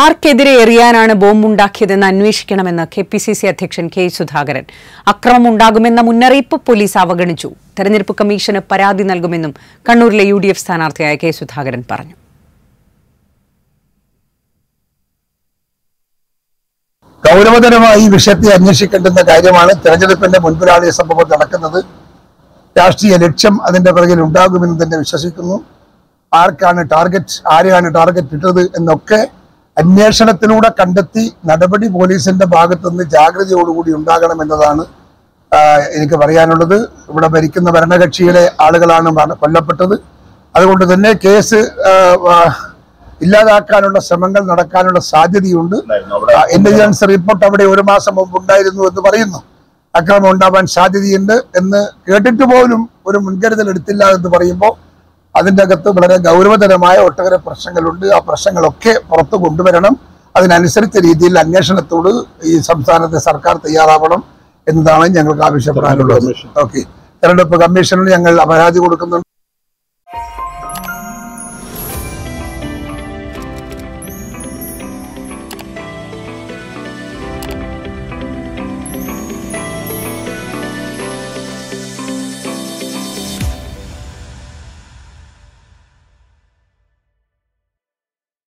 ആർക്കെതിരെ എറിയാനാണ് ബോംബുണ്ടാക്കിയതെന്ന് അന്വേഷിക്കണമെന്ന് കെ പി സി സി അധ്യക്ഷൻ കെ സുധാകരൻ. അക്രമം ഉണ്ടാകുമെന്ന മുന്നറിയിപ്പ് പോലീസ് അവഗണിച്ചു. തെരഞ്ഞെടുപ്പ് കമ്മീഷന് പരാതി നൽകുമെന്നും കണ്ണൂരിലെ യു ഡി എഫ് സ്ഥാനാർത്ഥിയായ കെ സുധാകരൻ പറഞ്ഞു. ഗൗരവതരമായി ഈ വിഷയത്തെ അന്വേഷിക്കേണ്ടുന്ന കാര്യമാണ് തെരഞ്ഞെടുപ്പിന്റെ മുൻപിലാണ് ഈ സംഭവം നടക്കുന്നത്. രാഷ്ട്രീയ ലക്ഷ്യം അതിന്റെ പിറകിൽ ഉണ്ടാകുമെന്ന് തന്നെ വിശ്വസിക്കുന്നു. ആർക്കാണ് ടാർഗറ്റ് ആരെയാണ് ടാർഗറ്റ് ഇട്ടത് എന്നൊക്കെ അന്വേഷണത്തിലൂടെ കണ്ടെത്തി നടപടി പോലീസിന്റെ ഭാഗത്തുനിന്ന് ജാഗ്രതയോടുകൂടി ഉണ്ടാകണം എന്നതാണ് എനിക്ക് പറയാനുള്ളത്. ഇവിടെ ഭരിക്കുന്ന ഭരണകക്ഷിയിലെ ആളുകളാണ് കൊല്ലപ്പെട്ടത്. അതുകൊണ്ട് തന്നെ കേസ് ഇല്ലാതാക്കാനുള്ള ശ്രമങ്ങൾ നടക്കാനുള്ള സാധ്യതയുണ്ട്. ഇന്റലിജൻസ് റിപ്പോർട്ട് അവിടെ ഒരു മാസം മുമ്പ് ഉണ്ടായിരുന്നു എന്ന് പറയുന്നു. അക്രമം ഉണ്ടാവാൻ സാധ്യതയുണ്ട് എന്ന് കേട്ടിട്ട് പോലും ഒരു മുൻകരുതൽ എടുത്തില്ല എന്ന് പറയുമ്പോൾ അതിന്റെ അകത്ത് വളരെ ഗൗരവതരമായ ഒട്ടേറെ പ്രശ്നങ്ങളുണ്ട്. ആ പ്രശ്നങ്ങളൊക്കെ പുറത്തു കൊണ്ടുവരണം. അതിനനുസരിച്ച രീതിയിൽ അന്വേഷണത്തോട് ഈ സംസ്ഥാനത്തെ സർക്കാർ തയ്യാറാവണം എന്നതാണ് ഞങ്ങൾക്ക് ആവശ്യപ്പെടാനുള്ളത്. ഓക്കെ തെരഞ്ഞെടുപ്പ് കമ്മീഷനിൽ ഞങ്ങൾ പരാതി കൊടുക്കുന്നുണ്ട്.